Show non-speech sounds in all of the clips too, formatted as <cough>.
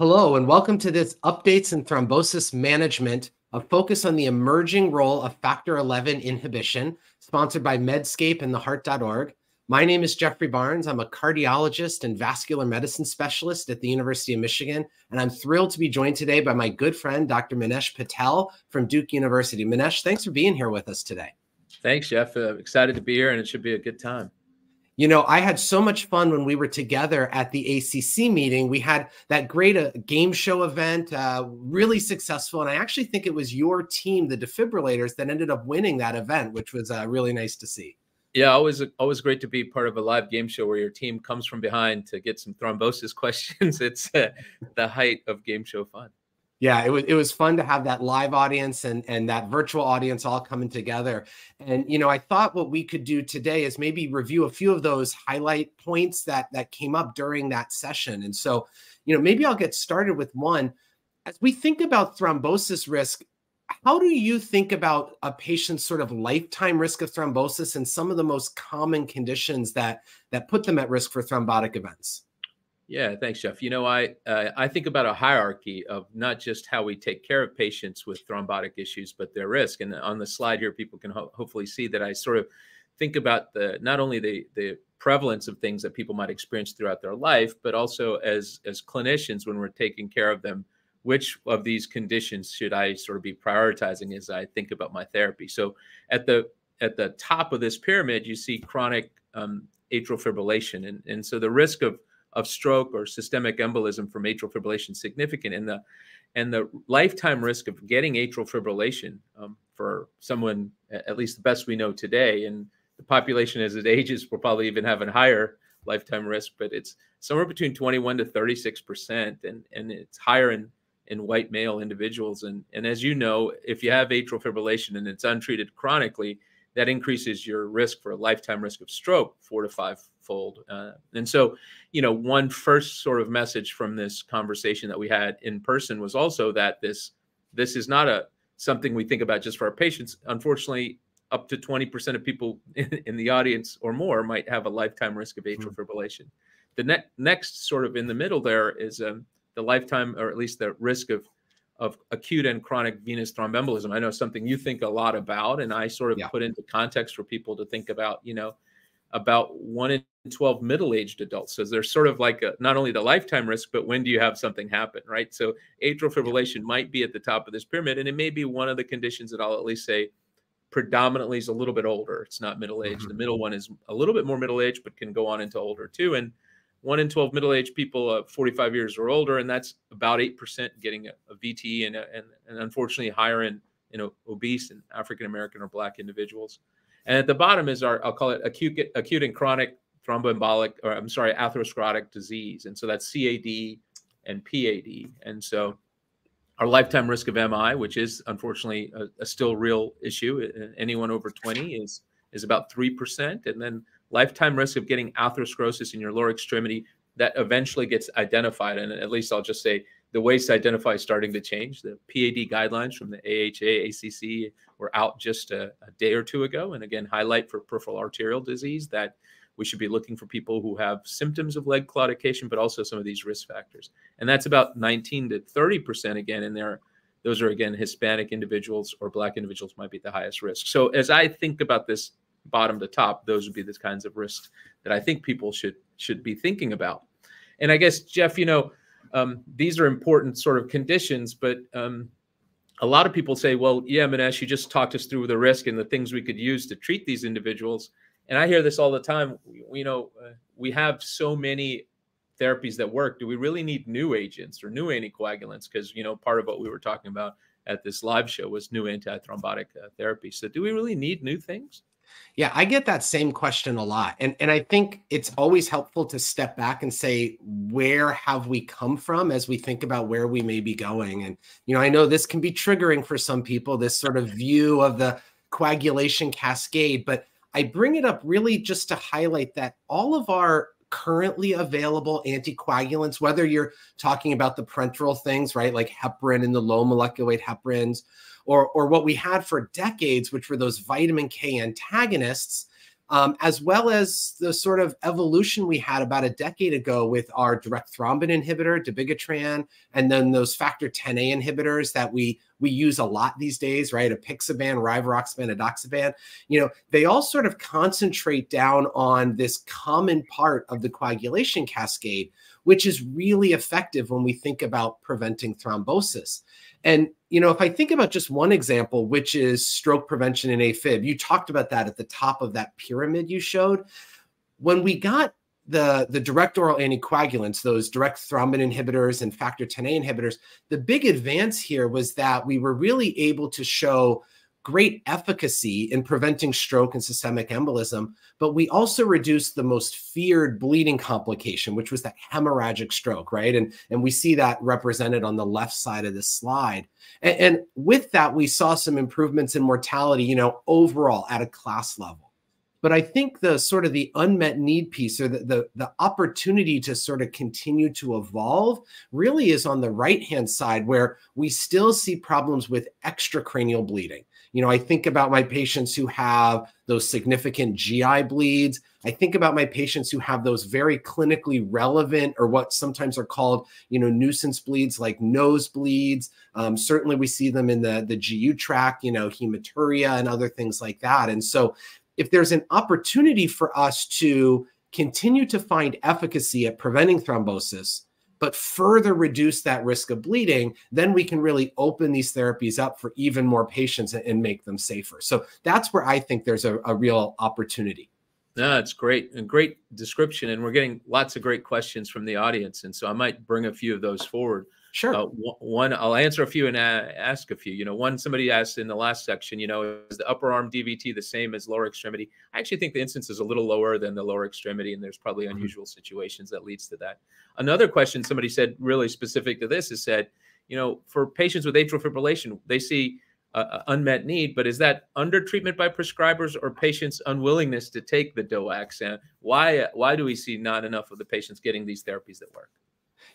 Hello, and welcome to this Updates in Thrombosis Management, a focus on the emerging role of factor 11 inhibition, sponsored by Medscape and theheart.org. My name is Geoffrey Barnes. I'm a cardiologist and vascular medicine specialist at the University of Michigan, and I'm thrilled to be joined today by my good friend, Dr. Manesh Patel from Duke University. Manesh, thanks for being here with us today. Thanks, Jeff. Uh, excited to be here, and it should be a good time. You know, I had so much fun when we were together at the ACC meeting. We had that great uh, game show event, uh, really successful. And I actually think it was your team, the defibrillators, that ended up winning that event, which was uh, really nice to see. Yeah, always always great to be part of a live game show where your team comes from behind to get some thrombosis <laughs> questions. It's uh, the height of game show fun yeah it was it was fun to have that live audience and and that virtual audience all coming together. And you know i thought what we could do today is maybe review a few of those highlight points that that came up during that session. And so you know maybe i'll get started with one. As we think about thrombosis risk how do you think about a patient's sort of lifetime risk of thrombosis and some of the most common conditions that that put them at risk for thrombotic events yeah, thanks, Jeff. You know, I uh, I think about a hierarchy of not just how we take care of patients with thrombotic issues, but their risk. And on the slide here, people can ho hopefully see that I sort of think about the not only the the prevalence of things that people might experience throughout their life, but also as as clinicians when we're taking care of them, which of these conditions should I sort of be prioritizing as I think about my therapy? So at the at the top of this pyramid, you see chronic um, atrial fibrillation, and and so the risk of of stroke or systemic embolism from atrial fibrillation significant and the and the lifetime risk of getting atrial fibrillation um, for someone at least the best we know today and the population as it ages will probably even have a higher lifetime risk but it's somewhere between 21 to 36 percent and and it's higher in in white male individuals. And and as you know if you have atrial fibrillation and it's untreated chronically that increases your risk for a lifetime risk of stroke four to five fold. Uh, and so, you know, one first sort of message from this conversation that we had in person was also that this this is not a something we think about just for our patients. Unfortunately, up to 20% of people in, <laughs> in the audience or more might have a lifetime risk of atrial mm-hmm. fibrillation. The ne- next sort of in the middle there is um, the lifetime, or at least the risk of of acute and chronic venous thromboembolism. I know something you think a lot about, and I sort of yeah. put into context for people to think about. You know, about one in 12 middle-aged adults. So there's sort of like a, not only the lifetime risk, but when do you have something happen, right? So atrial fibrillation yeah. might be at the top of this pyramid, and it may be one of the conditions that I'll at least say predominantly is a little bit older. It's not middle-aged. Mm-hmm. The middle one is a little bit more middle-aged, but can go on into older too. And one in 12 middle-aged people, uh, 45 years or older, and that's about 8% getting a, a VTE and, and, and unfortunately higher in, in obese and African-American or black individuals. And at the bottom is our, I'll call it acute, acute and chronic thromboembolic, or I'm sorry, atherosclerotic disease. And so that's CAD and PAD. And so our lifetime risk of MI, which is unfortunately a, a still real issue, anyone over 20 is is about 3%. And then lifetime risk of getting atherosclerosis in your lower extremity that eventually gets identified. And at least I'll just say the ways to identify is starting to change. The PAD guidelines from the AHA, ACC were out just a, a, day or two ago. And again, highlight for peripheral arterial disease that we should be looking for people who have symptoms of leg claudication, but also some of these risk factors. And that's about 19 to 30% again in there. Those are again Hispanic individuals or Black individuals might be the highest risk. So as I think about this bottom to top, those would be the kinds of risks that I think people should should be thinking about. And I guess Jeff, you know, um, these are important sort of conditions, but um, a lot of people say, well, yeah, Manesh, you just talked us through the risk and the things we could use to treat these individuals. And I hear this all the time. You know, uh, we have so many therapies that work. Do we really need new agents or new anticoagulants? Because, you know, part of what we were talking about at this live show was new antithrombotic uh, therapy. So do we really need new things? Yeah, I get that same question a lot. And and I think it's always helpful to step back and say where have we come from as we think about where we may be going. And you know, I know this can be triggering for some people this sort of view of the coagulation cascade, but I bring it up really just to highlight that all of our currently available anticoagulants, whether you're talking about the parenteral things, right, like heparin and the low molecular weight heparins, or, or what we had for decades, which were those vitamin K antagonists, um, as well as the sort of evolution we had about a decade ago with our direct thrombin inhibitor, dabigatran, and then those factor 10A inhibitors that we we use a lot these days, right? Apixaban, rivaroxaban, edoxaban. You know, they all sort of concentrate down on this common part of the coagulation cascade, which is really effective when we think about preventing thrombosis. And, you know, if I think about just one example, which is stroke prevention in AFib, you talked about that at the top of that pyramid you showed. When we got the, the direct oral anticoagulants, those direct thrombin inhibitors and factor 10A inhibitors, the big advance here was that we were really able to show great efficacy in preventing stroke and systemic embolism, but we also reduced the most feared bleeding complication, which was that hemorrhagic stroke, right? And, and we see that represented on the left side of this slide. And, and with that, we saw some improvements in mortality, you know, overall at a class level. But I think the sort of the unmet need piece or the, the, the opportunity to sort of continue to evolve really is on the right hand side where we still see problems with extracranial bleeding. You know, I think about my patients who have those significant GI bleeds. I think about my patients who have those very clinically relevant or what sometimes are called, you know, nuisance bleeds like nose bleeds. Um, certainly we see them in the, the GU tract, you know, hematuria and other things like that. And so if there's an opportunity for us to continue to find efficacy at preventing thrombosis, but further reduce that risk of bleeding, then we can really open these therapies up for even more patients and, make them safer. So that's where I think there's a, a real opportunity. No, it's great and great description. And we're getting lots of great questions from the audience. And so I might bring a few of those forward. Sure. Uh, one, I'll answer a few and ask a few. You know, one somebody asked in the last section. You know, is the upper arm DVT the same as lower extremity? I actually think the incidence is a little lower than the lower extremity, and there's probably mm-hmm. unusual mm-hmm. situations that leads to that. Another question somebody said, really specific to this, is said, you know, for patients with atrial fibrillation, they see uh, unmet need, but is that under treatment by prescribers or patients' unwillingness to take the DOACs? And why why do we see not enough of the patients getting these therapies that work?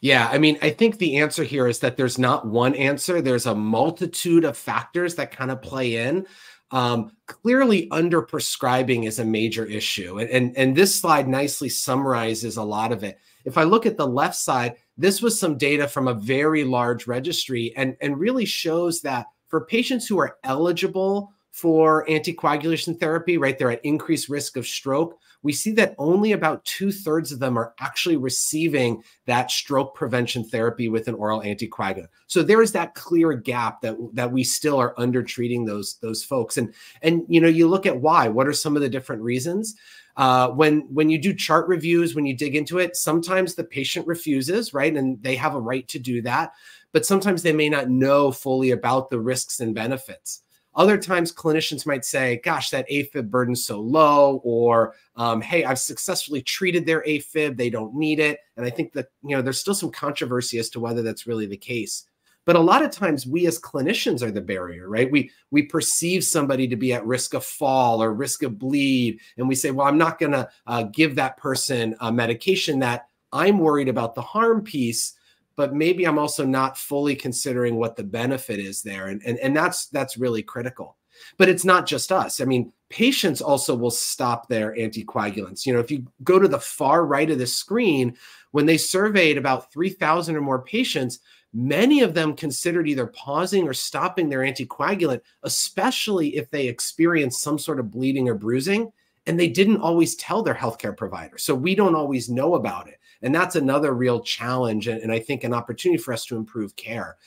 Yeah, I mean, I think the answer here is that there's not one answer. There's a multitude of factors that kind of play in. Um, clearly, under prescribing is a major issue, and, and and this slide nicely summarizes a lot of it. If I look at the left side, this was some data from a very large registry, and and really shows that for patients who are eligible for anticoagulation therapy, right, they're at increased risk of stroke we see that only about two thirds of them are actually receiving that stroke prevention therapy with an oral anticoagulant. So there is that clear gap that that we still are under treating those those folks. And and you know you look at why. What are some of the different reasons? Uh, when when you do chart reviews, when you dig into it, sometimes the patient refuses, right, and they have a right to do that. But sometimes they may not know fully about the risks and benefits. Other times, clinicians might say, gosh, that AFib burden's so low, or um, hey, I've successfully treated their AFib, they don't need it. And I think that, you know, there's still some controversy as to whether that's really the case. But a lot of times we as clinicians are the barrier, right? We we perceive somebody to be at risk of fall or risk of bleed, and we say, well, I'm not going to uh, give that person a medication that I'm worried about the harm piece but maybe I'm also not fully considering what the benefit is there. And, and, and that's that's really critical. But it's not just us. I mean, patients also will stop their anticoagulants. You know, if you go to the far right of the screen, when they surveyed about 3,000 or more patients, many of them considered either pausing or stopping their anticoagulant, especially if they experienced some sort of bleeding or bruising. And they didn't always tell their healthcare provider. So we don't always know about it. And that's another real challenge and, and I think an opportunity for us to improve care.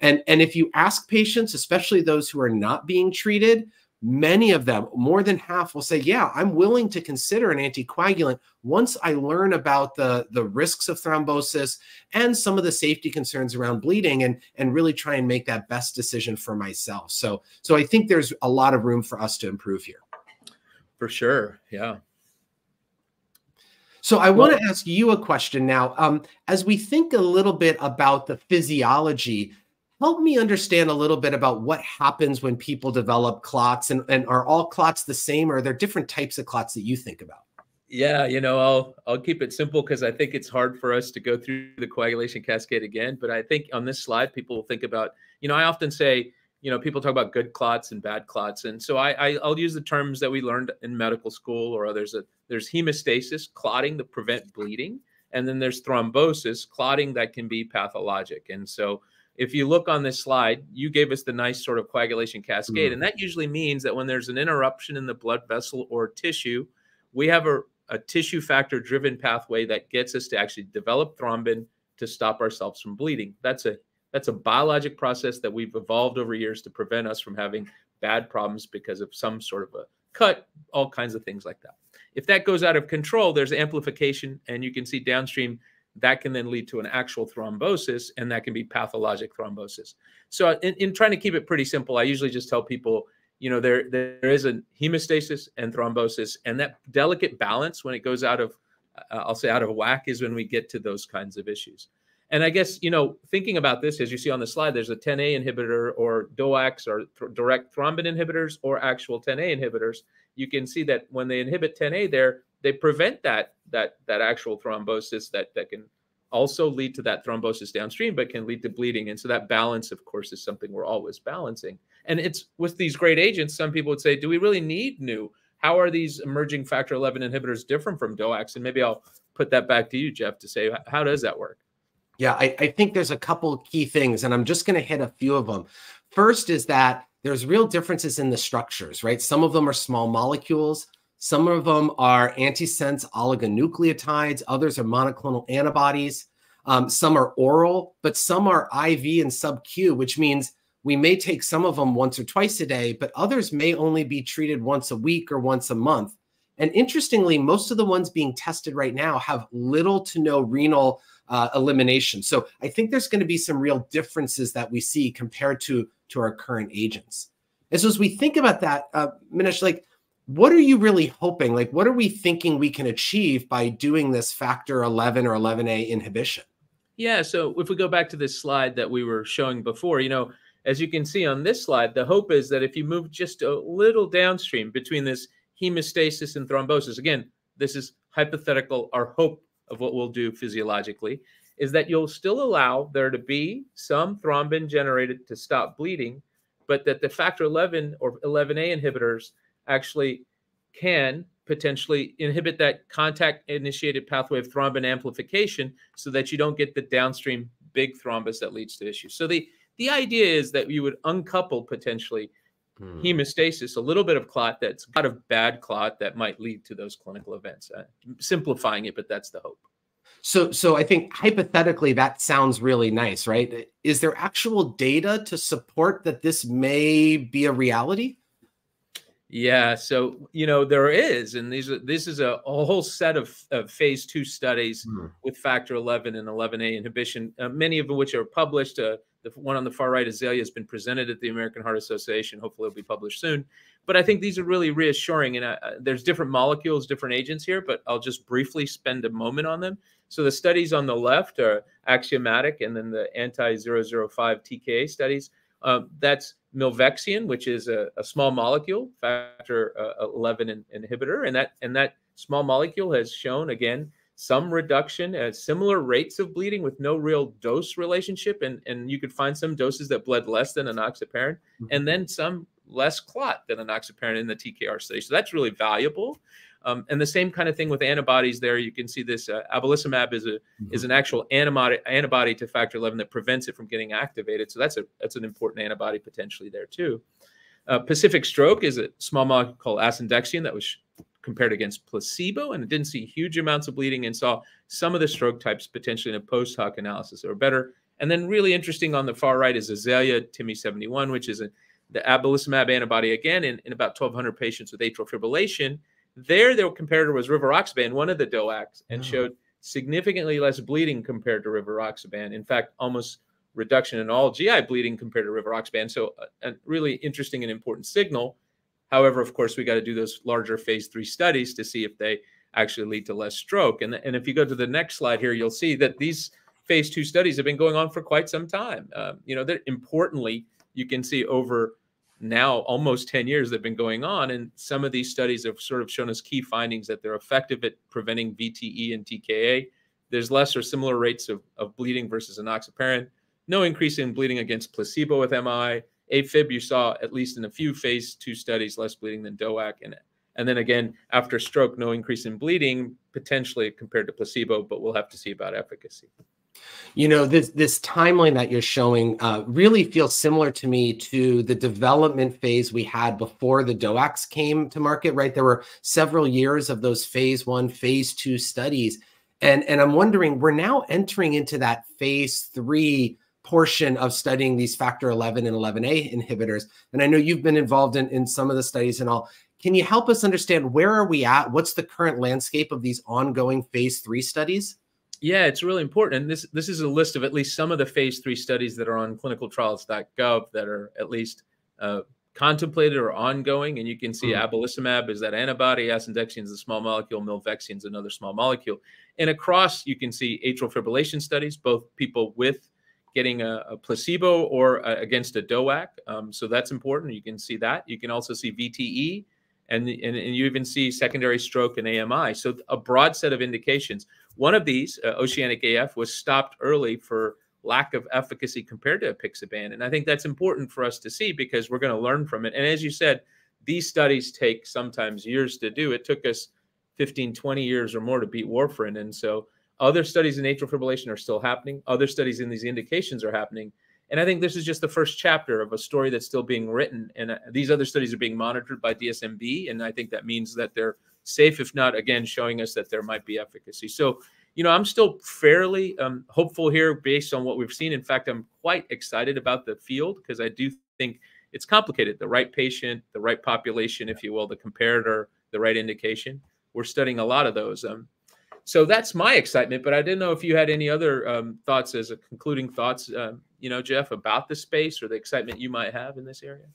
And, and if you ask patients, especially those who are not being treated, many of them, more than half, will say, Yeah, I'm willing to consider an anticoagulant once I learn about the, the risks of thrombosis and some of the safety concerns around bleeding and, and really try and make that best decision for myself. So, so I think there's a lot of room for us to improve here. For sure. Yeah. So I want to ask you a question now. Um, as we think a little bit about the physiology, help me understand a little bit about what happens when people develop clots and, and are all clots the same or are there different types of clots that you think about? Yeah, you know, I'll I'll keep it simple because I think it's hard for us to go through the coagulation cascade again. But I think on this slide, people will think about, you know, I often say you know, people talk about good clots and bad clots, and so I, I will use the terms that we learned in medical school, or there's a there's hemostasis, clotting to prevent bleeding, and then there's thrombosis, clotting that can be pathologic. And so if you look on this slide, you gave us the nice sort of coagulation cascade, mm. and that usually means that when there's an interruption in the blood vessel or tissue, we have a, a tissue factor driven pathway that gets us to actually develop thrombin to stop ourselves from bleeding. That's a that's a biologic process that we've evolved over years to prevent us from having bad problems because of some sort of a cut, all kinds of things like that. If that goes out of control, there's amplification, and you can see downstream that can then lead to an actual thrombosis, and that can be pathologic thrombosis. So, in, in trying to keep it pretty simple, I usually just tell people, you know, there there is a hemostasis and thrombosis, and that delicate balance when it goes out of, uh, I'll say, out of whack is when we get to those kinds of issues. And I guess, you know, thinking about this, as you see on the slide, there's a 10A inhibitor or DOACs or th direct thrombin inhibitors or actual 10A inhibitors. You can see that when they inhibit 10A there, they prevent that that that actual thrombosis that that can also lead to that thrombosis downstream, but can lead to bleeding. And so that balance, of course, is something we're always balancing. And it's with these great agents, some people would say, do we really need new? How are these emerging factor 11 inhibitors different from DOACs? And maybe I'll put that back to you, Jeff, to say, how does that work? Yeah, I, I think there's a couple key things, and I'm just going to hit a few of them. First is that there's real differences in the structures, right? Some of them are small molecules, some of them are antisense oligonucleotides, others are monoclonal antibodies. Um, some are oral, but some are IV and sub Q, which means we may take some of them once or twice a day, but others may only be treated once a week or once a month. And interestingly, most of the ones being tested right now have little to no renal uh, elimination. So I think there's going to be some real differences that we see compared to to our current agents. And so as we think about that, uh, Manesh, like what are you really hoping? Like what are we thinking we can achieve by doing this factor 11 or 11A inhibition? Yeah. So if we go back to this slide that we were showing before, you know, as you can see on this slide, the hope is that if you move just a little downstream between this hemostasis and thrombosis, again, this is hypothetical, our hope of what we'll do physiologically is that you'll still allow there to be some thrombin generated to stop bleeding, but that the factor 11 or 11A inhibitors actually can potentially inhibit that contact initiated pathway of thrombin amplification so that you don't get the downstream big thrombus that leads to issues. So the the idea is that you would uncouple potentially hmm. hemostasis, a little bit of clot that's got a bad clot that might lead to those clinical events. Uh, simplifying it, but that's the hope. So, so I think hypothetically that sounds really nice, right? Is there actual data to support that this may be a reality? Yeah, so you know there is, and these are this is a, a whole set of, of phase two studies mm. with factor 11 and 11A inhibition, uh, many of which are published. Uh, the one on the far right, Azalea, has been presented at the American Heart Association. Hopefully, it'll be published soon. But I think these are really reassuring. And uh, uh, there's different molecules, different agents here, but I'll just briefly spend a moment on them. So the studies on the left are axiomatic, and then the ANT-005 TKA studies. Um, that's milvexian, which is a, a small molecule factor uh, 11 inhibitor, and that and that small molecule has shown again some reduction at similar rates of bleeding with no real dose relationship. And, and you could find some doses that bled less than enoxaparin mm-hmm. and then some less clot than enoxaparin in the TKR study. So that's really valuable. Um, and the same kind of thing with antibodies there. You can see this uh, abelacimab is a mm-hmm. is an actual antibody antibody to factor 11 that prevents it from getting activated. So that's a that's an important antibody potentially there too. Uh, Pacific Stroke is a small molecule called asundexian that was compared against placebo, and it didn't see huge amounts of bleeding and saw some of the stroke types potentially in a post hoc analysis or better. And then really interesting on the far right is Azalea TIMI 71, which is a, the abelacimab antibody again in, in about 1,200 patients with atrial fibrillation. There, their comparator was rivaroxaban, one of the DOACs, and oh. showed significantly less bleeding compared to rivaroxaban. In fact, almost reduction in all GI bleeding compared to rivaroxaban. So a, a really interesting and important signal However, of course, we got to do those larger phase three studies to see if they actually lead to less stroke. And, and if you go to the next slide here, you'll see that these phase two studies have been going on for quite some time. Uh, you know, that importantly, you can see over now almost 10 years they've been going on. And some of these studies have sort of shown us key findings that they're effective at preventing VTE and TKA. There's less or similar rates of, of bleeding versus enoxaparin, no increase in bleeding against placebo with MI, AFib, you saw at least in a few phase two studies less bleeding than DOAC, and and then again after stroke, no increase in bleeding potentially compared to placebo, but we'll have to see about efficacy. You know, this this timeline that you're showing uh, really feels similar to me to the development phase we had before the DOACs came to market. Right, there were several years of those phase one, phase two studies, and and I'm wondering, we're now entering into that phase three portion of studying these factor 11 and 11a inhibitors. And I know you've been involved in in some of the studies and all. Can you help us understand where are we at? What's the current landscape of these ongoing phase three studies? Yeah, it's really important. And this this is a list of at least some of the phase three studies that are on clinicaltrials.gov that are at least uh, contemplated or ongoing. And you can see mm. abelacimab is that antibody, asundexian is a small molecule, milvexian is another small molecule. And across, you can see atrial fibrillation studies, both people with getting a, a placebo or a, against a DOAC. Um, so that's important. You can see that. You can also see VTE and, and, and, you even see secondary stroke and AMI. So a broad set of indications. One of these, uh, Oceanic AF, was stopped early for lack of efficacy compared to apixaban. And I think that's important for us to see because we're going to learn from it. And as you said, these studies take sometimes years to do. It took us 15, 20 years or more to beat warfarin. And so other studies in atrial fibrillation are still happening. Other studies in these indications are happening. And I think this is just the first chapter of a story that's still being written. And uh, these other studies are being monitored by DSMB. And I think that means that they're safe, if not, again, showing us that there might be efficacy. So, you know, I'm still fairly um, hopeful here based on what we've seen. In fact, I'm quite excited about the field because I do think it's complicated. The right patient, the right population, if you will, the comparator, the right indication. We're studying a lot of those. Um, so that's my excitement. But I didn't know if you had any other um, thoughts as a concluding thoughts, uh, you know, Jeff, about the space or the excitement you might have in this area.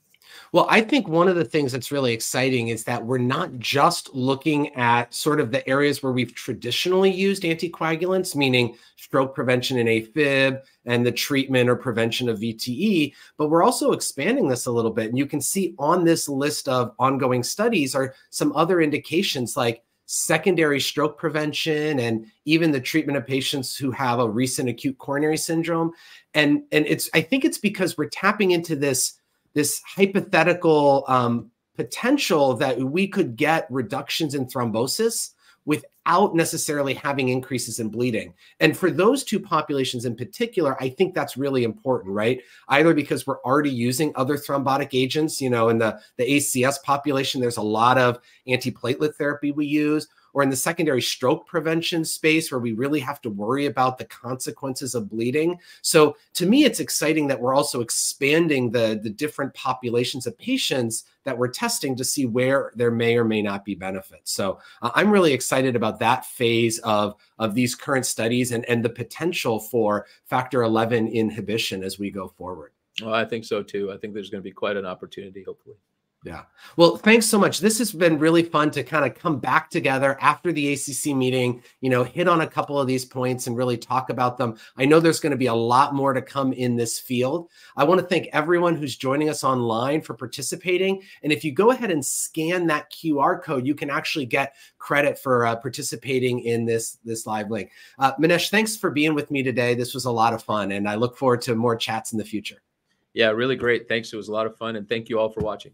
Well, I think one of the things that's really exciting is that we're not just looking at sort of the areas where we've traditionally used anticoagulants, meaning stroke prevention in AFib and the treatment or prevention of VTE, but we're also expanding this a little bit. And you can see on this list of ongoing studies are some other indications like secondary stroke prevention and even the treatment of patients who have a recent acute coronary syndrome and and it's i think it's because we're tapping into this this hypothetical um, potential that we could get reductions in thrombosis without necessarily having increases in bleeding. And for those two populations in particular, I think that's really important, right? Either because we're already using other thrombotic agents, you know, in the, the ACS population, there's a lot of antiplatelet therapy we use, or in the secondary stroke prevention space where we really have to worry about the consequences of bleeding. So to me, it's exciting that we're also expanding the, the different populations of patients that we're testing to see where there may or may not be benefits. So uh, I'm really excited about that phase of, of these current studies and, and the potential for factor 11 inhibition as we go forward. Well, I think so too. I think there's going to be quite an opportunity, hopefully. Yeah. Well, thanks so much. This has been really fun to kind of come back together after the ACC meeting, you know, hit on a couple of these points and really talk about them. I know there's going to be a lot more to come in this field. I want to thank everyone who's joining us online for participating. And if you go ahead and scan that QR code, you can actually get credit for uh, participating in this this live link. Uh, Manesh, thanks for being with me today. This was a lot of fun, and I look forward to more chats in the future. Yeah, really great. Thanks. It was a lot of fun, and thank you all for watching.